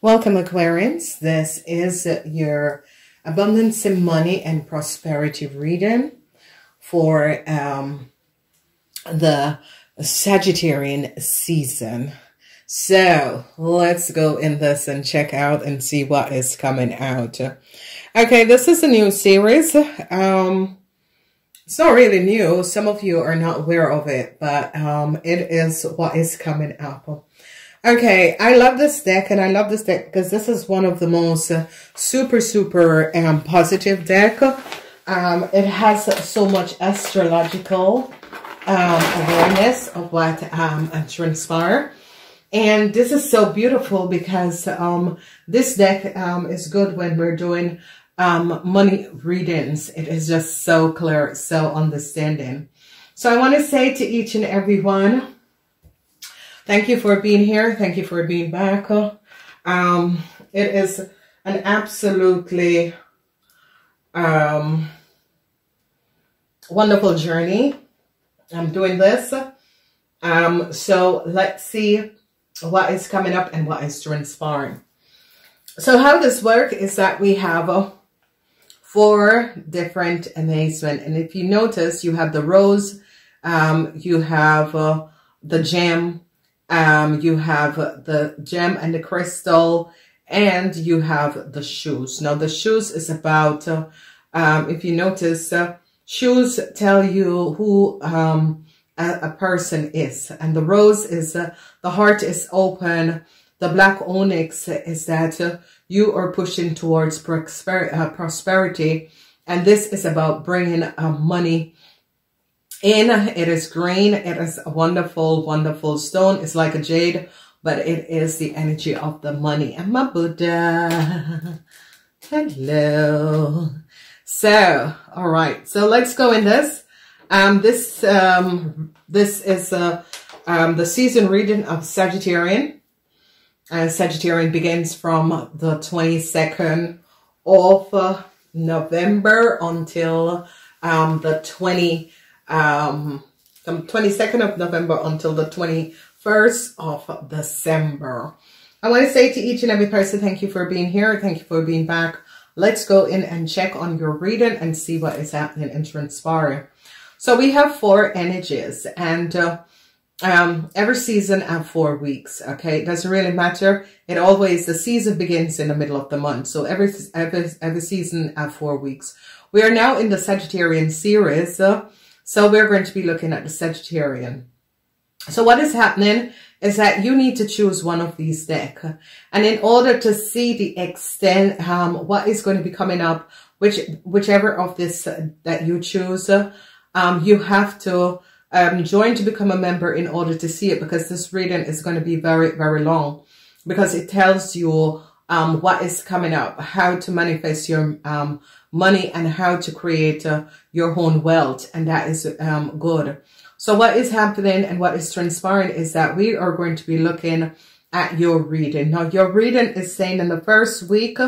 Welcome, Aquarians. This is your abundance in money and prosperity reading for um, the Sagittarian season. So let's go in this and check out and see what is coming out. Okay, this is a new series. Um, it's not really new. Some of you are not aware of it, but um, it is what is coming up. Okay, I love this deck and I love this deck because this is one of the most uh, super, super um, positive deck. Um, it has so much astrological um, awareness of what um, transpire. And this is so beautiful because um, this deck um, is good when we're doing um, money readings. It is just so clear, so understanding. So I want to say to each and every one, Thank you for being here. Thank you for being back. Um, it is an absolutely um, wonderful journey. I'm doing this. Um, so let's see what is coming up and what is transpiring. So how this work is that we have uh, four different amazement. And if you notice, you have the rose, um, you have uh, the gem, um, you have the gem and the crystal, and you have the shoes. Now, the shoes is about, uh, um, if you notice, uh, shoes tell you who um, a, a, person is. And the rose is, uh, the heart is open. The black onyx is that you are pushing towards uh, prosperity. And this is about bringing uh, money in. It is green. It is a wonderful, wonderful stone. It's like a jade, but it is the energy of the money. And my Buddha. Hello. So, all right. So let's go in this. Um, this, um, this is, uh, um, the season reading of Sagittarian. And Sagittarian begins from the 22nd of uh, November until, um, the 20, um, from 22nd of November until the 21st of December. I want to say to each and every person, thank you for being here. Thank you for being back. Let's go in and check on your reading and see what is happening and transpiring. So we have four energies and uh, um, every season have four weeks. Okay. It doesn't really matter. It always, the season begins in the middle of the month. So every, every, every season have four weeks. We are now in the Sagittarian series. Uh, so we're going to be looking at the Sagittarian. So what is happening is that you need to choose one of these decks. And in order to see the extent, um, what is going to be coming up, which whichever of this uh, that you choose, um, you have to um, join to become a member in order to see it because this reading is going to be very, very long because it tells you um, what is coming up, how to manifest your um, money and how to create uh, your own wealth. And that is um, good. So what is happening and what is transpiring is that we are going to be looking at your reading. Now, your reading is saying in the first week,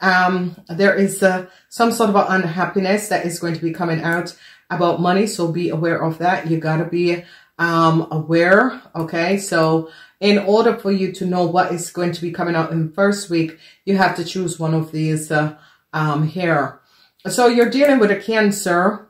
um, there is uh, some sort of unhappiness that is going to be coming out about money. So be aware of that. You got to be um, aware. Okay. So in order for you to know what is going to be coming out in the first week, you have to choose one of these uh, um, here. So you're dealing with a cancer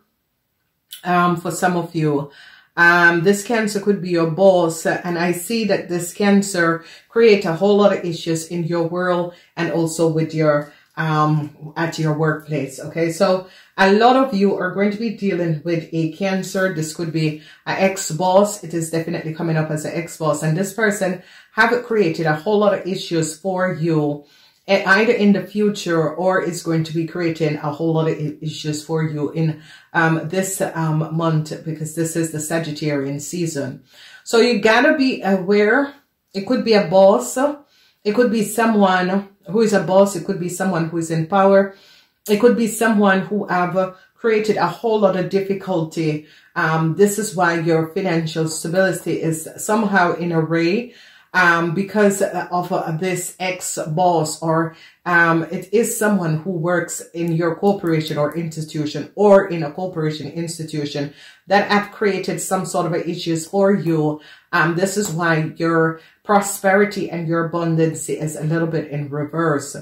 um, for some of you. Um, this cancer could be your boss. And I see that this cancer create a whole lot of issues in your world and also with your, um, at your workplace. Okay. So a lot of you are going to be dealing with a cancer. This could be an ex-boss. It is definitely coming up as an ex-boss. And this person have created a whole lot of issues for you either in the future or is going to be creating a whole lot of issues for you in um, this um, month because this is the Sagittarian season. So you gotta be aware. It could be a boss. It could be someone who is a boss. It could be someone who is in power. It could be someone who have created a whole lot of difficulty. Um, this is why your financial stability is somehow in array um, because of uh, this ex-boss or um, it is someone who works in your corporation or institution or in a corporation institution that have created some sort of issues for you. Um, this is why your prosperity and your abundance is a little bit in reverse.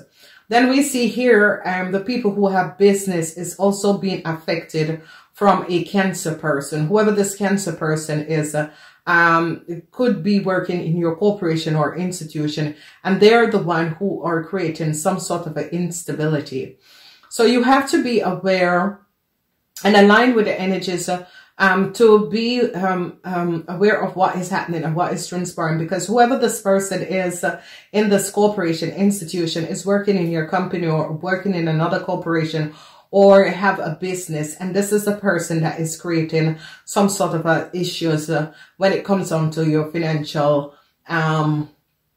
Then we see here um, the people who have business is also being affected from a cancer person. Whoever this cancer person is, uh, um, could be working in your corporation or institution, and they're the one who are creating some sort of an instability. So you have to be aware and aligned with the energies uh, um, to be um, um, aware of what is happening and what is transpiring because whoever this person is uh, in this corporation institution is working in your company or working in another corporation or have a business and this is the person that is creating some sort of a issues uh, when it comes on to your financial um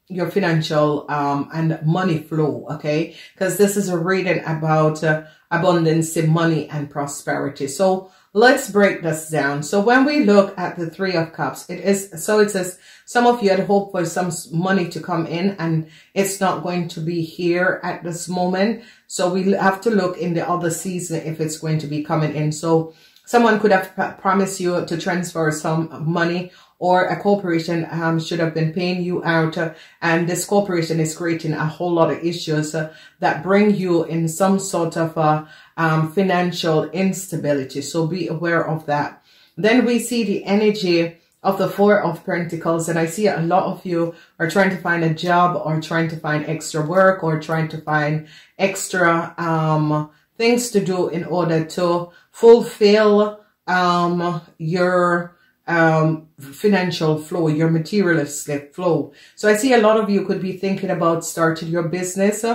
your financial um and money flow okay? Because this is a reading about uh, abundance money and prosperity. So let's break this down so when we look at the three of cups it is so it says some of you had hoped for some money to come in and it's not going to be here at this moment. So we have to look in the other season if it's going to be coming in. So someone could have promised you to transfer some money or a corporation um, should have been paying you out uh, and this corporation is creating a whole lot of issues uh, that bring you in some sort of uh, um, financial instability. So be aware of that. Then we see the energy of the Four of Pentacles. And I see a lot of you are trying to find a job or trying to find extra work or trying to find extra um, things to do in order to fulfill um, your um, financial flow, your materialistic flow. So I see a lot of you could be thinking about starting your business.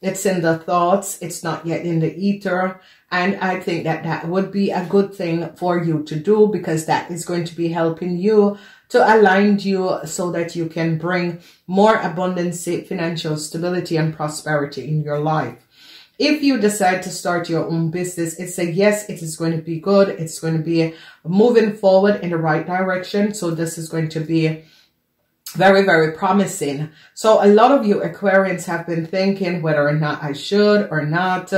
It's in the thoughts. It's not yet in the ether. And I think that that would be a good thing for you to do because that is going to be helping you to align you so that you can bring more abundance, financial stability and prosperity in your life. If you decide to start your own business, it's a yes, it is going to be good. It's going to be moving forward in the right direction. So this is going to be very, very promising. So a lot of you Aquarians have been thinking whether or not I should or not.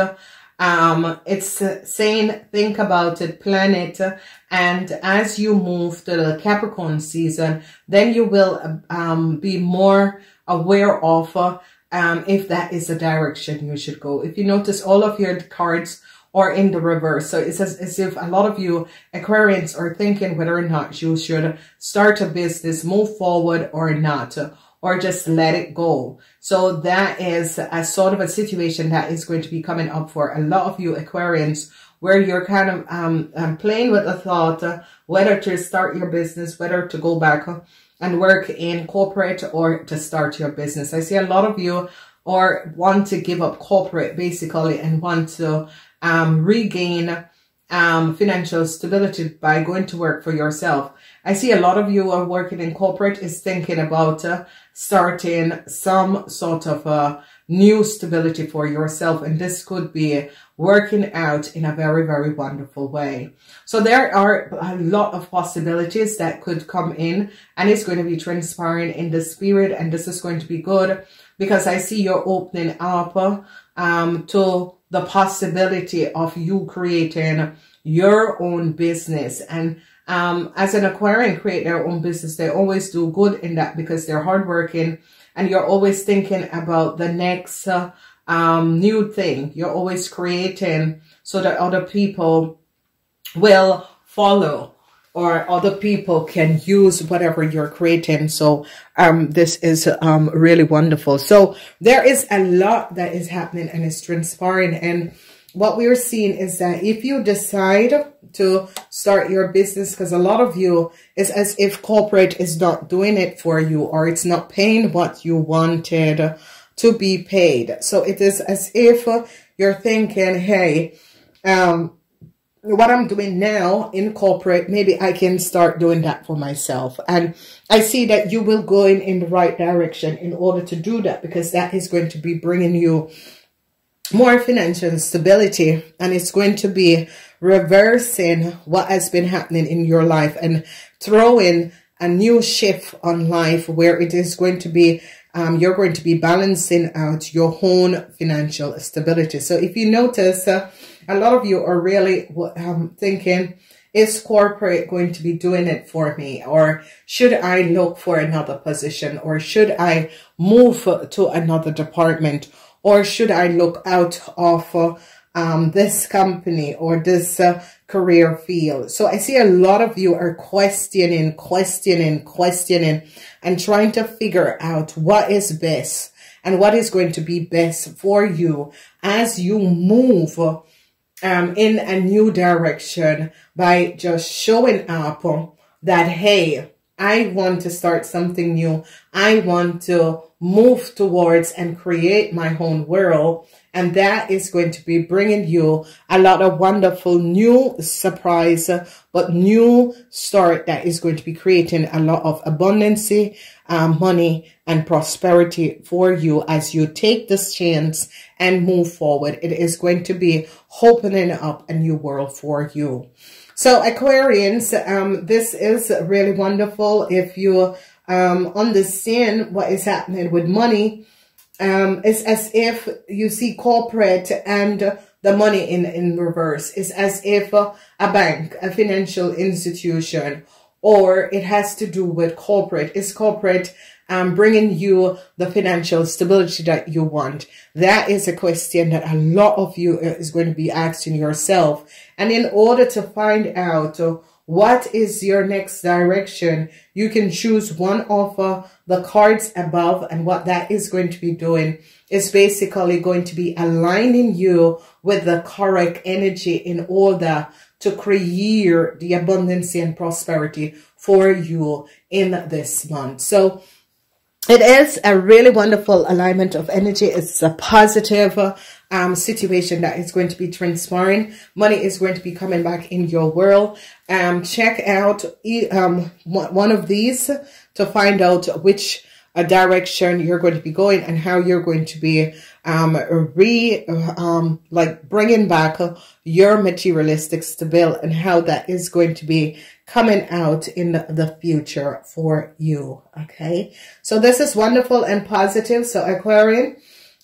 Um, it's saying, think about it, plan it. And as you move to the Capricorn season, then you will um, be more aware of um, if that is the direction you should go. If you notice, all of your cards are in the reverse. So it's as, as if a lot of you Aquarians are thinking whether or not you should start a business, move forward or not or just let it go. So that is a sort of a situation that is going to be coming up for a lot of you Aquarians where you're kind of um, um, playing with the thought whether to start your business, whether to go back and work in corporate or to start your business. I see a lot of you or want to give up corporate basically and want to um, regain um, financial stability by going to work for yourself. I see a lot of you are working in corporate is thinking about uh, starting some sort of a new stability for yourself. And this could be working out in a very, very wonderful way. So there are a lot of possibilities that could come in and it's going to be transpiring in the spirit. And this is going to be good because I see you're opening up um, to the possibility of you creating your own business and um, as an Aquarian create their own business, they always do good in that because they're hardworking and you're always thinking about the next uh, um, new thing. You're always creating so that other people will follow or other people can use whatever you're creating. So um, this is um, really wonderful. So there is a lot that is happening and it's transpiring. And what we're seeing is that if you decide to start your business because a lot of you is as if corporate is not doing it for you or it's not paying what you wanted to be paid. So it is as if you're thinking, hey, um, what I'm doing now in corporate, maybe I can start doing that for myself. And I see that you will go in, in the right direction in order to do that because that is going to be bringing you more financial stability and it's going to be reversing what has been happening in your life and throwing a new shift on life where it is going to be um, you're going to be balancing out your own financial stability. So if you notice, uh, a lot of you are really um, thinking, is corporate going to be doing it for me? Or should I look for another position? Or should I move to another department? Or should I look out of uh, um, this company or this uh, career field. So I see a lot of you are questioning, questioning, questioning, and trying to figure out what is best and what is going to be best for you as you move um, in a new direction by just showing up that, hey, I want to start something new. I want to move towards and create my own world. And that is going to be bringing you a lot of wonderful new surprise, but new start that is going to be creating a lot of abundance, um, money and prosperity for you as you take this chance and move forward. It is going to be opening up a new world for you. So Aquarians, um, this is really wonderful. If you um, understand what is happening with money, um, it's as if you see corporate and the money in, in reverse. It's as if a bank, a financial institution, or it has to do with corporate. Is corporate um, bringing you the financial stability that you want? That is a question that a lot of you is going to be asking yourself. And in order to find out what is your next direction, you can choose one of uh, the cards above and what that is going to be doing is basically going to be aligning you with the correct energy in order to create the abundance and prosperity for you in this month. So it is a really wonderful alignment of energy. It's a positive um, situation that is going to be transpiring. Money is going to be coming back in your world. Um, check out um, one of these to find out which uh, direction you're going to be going and how you're going to be um, re, um, like bringing back your materialistic stability and how that is going to be coming out in the future for you. Okay. So this is wonderful and positive. So Aquarian,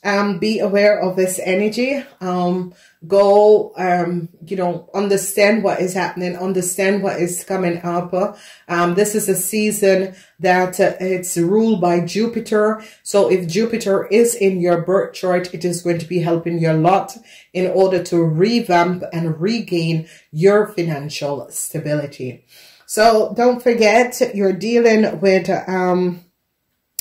um, be aware of this energy. Um, go, um, you know, understand what is happening, understand what is coming up. Um, this is a season that uh, it's ruled by Jupiter. So if Jupiter is in your birth chart, it is going to be helping you a lot in order to revamp and regain your financial stability. So don't forget you're dealing with, um,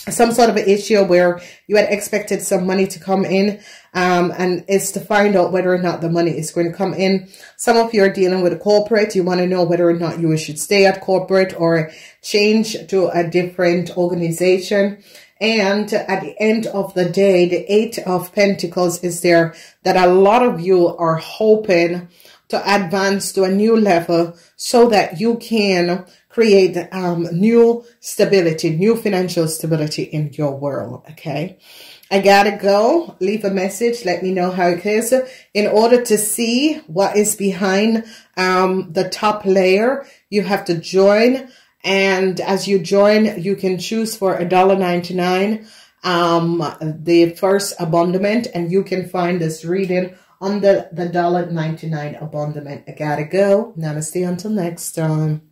some sort of an issue where you had expected some money to come in um, and it's to find out whether or not the money is going to come in. Some of you are dealing with a corporate. You want to know whether or not you should stay at corporate or change to a different organization. And at the end of the day, the Eight of Pentacles is there that a lot of you are hoping to advance to a new level so that you can create um, new stability, new financial stability in your world. Okay. I gotta go. Leave a message. Let me know how it is. In order to see what is behind um, the top layer, you have to join. And as you join, you can choose for a dollar ninety nine um, the first abandonment, and you can find this reading under the ninety nine abandonment. I gotta go. Namaste until next time.